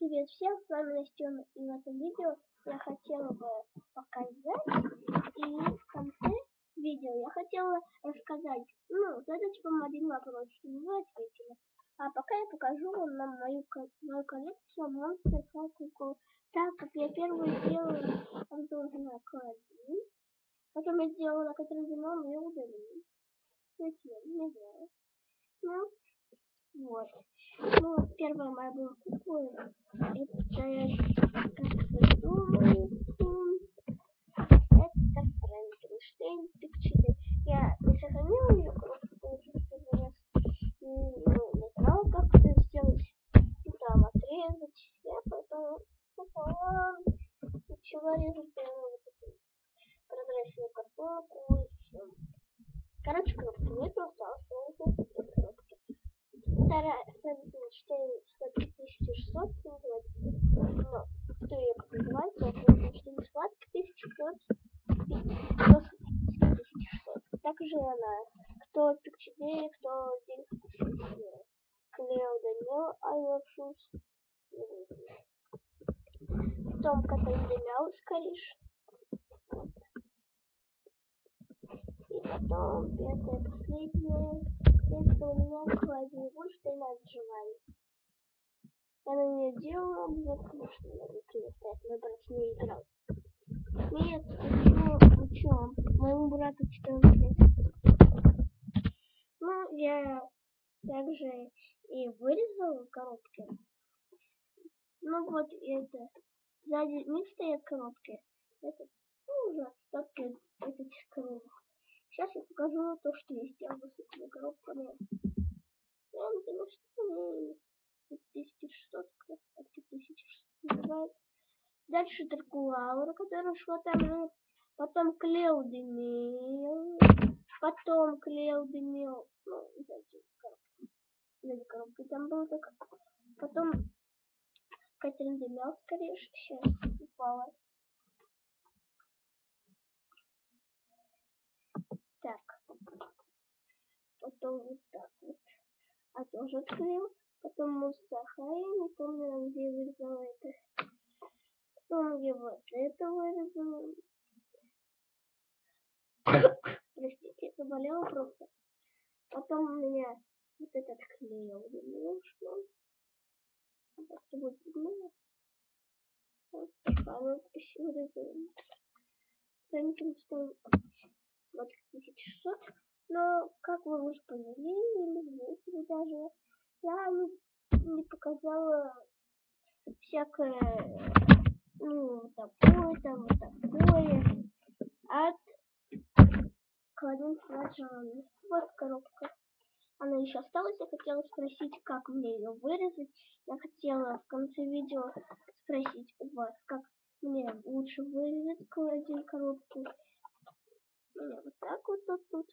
Привет всем, с вами Настена, и в этом видео я хотела бы показать, и в конце видео я хотела рассказать, ну, задать вам один вопрос, чтобы вы ответили. А пока я покажу вам на мою, мою коллекцию High Kukul, так как я первую сделала обзор на К1, потом я сделала, занимал, но я удалила. Зачем? Не знаю. Ну, вот. Ну, первая моя была кукла. Вторая Франкенштейн 1600 называется. Но кто ее как называется, Франкенштейн сладкий 1600 Также она, кто пикчедей, кто день Клео Данил, I love shoes. Потом Каталин Демяус, Кариш. И потом пятая, последняя. Это у меня клади Гольштейна отжимали. Я она не делала обзор, потому что я решила ставить, мой брат с ней играл. Нет, почему? Почему? Моему брату 14. Ну, я также и вырезала коробки. Ну вот это. Сзади не стоят коробки. Это ну, уже остатки этих коробок. Сейчас я покажу то, что я сделала с этими коробками. Я, например, что-то 5600 как раз 5600 называется. Дальше Дракулаура, которая шла там, потом Клеудемил, потом Клеудемил, ну, из этих коробки, из коробки там был так, потом Катерин Демел, скорее всего, сейчас упала. Так, потом вот так вот, а тоже открыл. Потом Мустахай, не помню, где вырезала это. Потом я вот это вырезала. Простите, заболела просто. Потом у меня вот этот клеил немножко. Просто будет гнило. Вот такая вот еще вырезаем. Франкенштейн 20600. Но, как вы уже поняли, или заметили даже, я не, не показала всякое, ну, такое, там, вот такое, от Кладин Фраджана. Вот коробка. Она еще осталась. Я хотела спросить, как мне ее вырезать. Я хотела в конце видео спросить у вас, как мне лучше вырезать кладин коробку. Ну, вот так вот тут, тут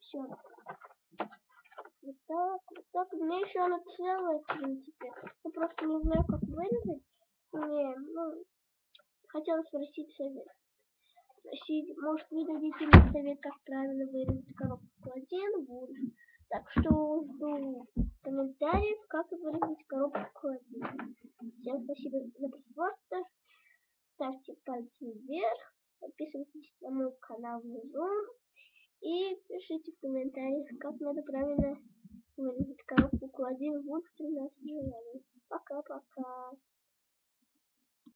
все. Так, вот так. Меня еще она целая, в принципе. Я просто не знаю, как вырезать. Не, ну, хотела спросить совет. Спросить, может, вы дадите мне совет, как правильно вырезать коробку один вульф. Так что жду комментариев, как вырезать коробку один. Всем спасибо за просмотр. Ставьте пальцы вверх. Подписывайтесь на мой канал внизу. И пишите в комментариях, как надо правильно вырезать коробку клади в 13 желаний.